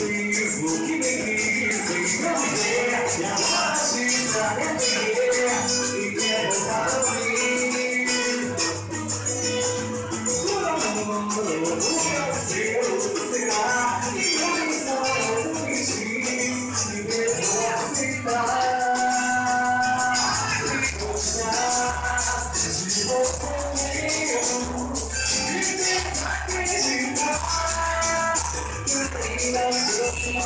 Mesmo que me dizem, não é, me abate, sabe?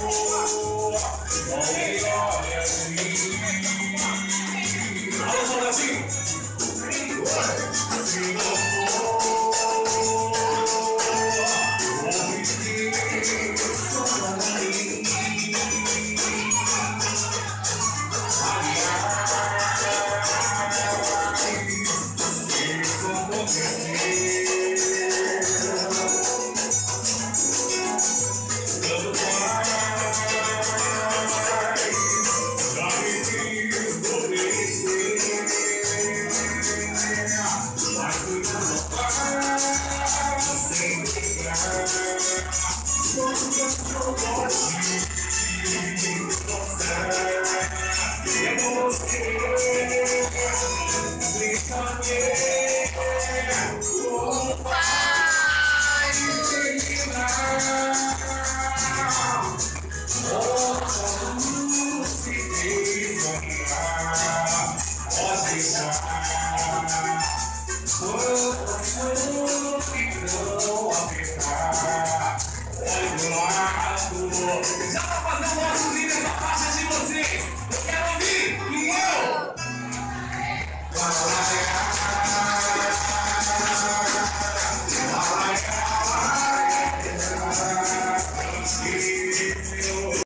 Oh, Oh, Então vou fazer um outro nível pra faixa de vocês. Eu quero ouvir.